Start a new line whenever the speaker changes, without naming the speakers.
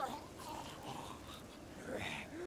Ugh.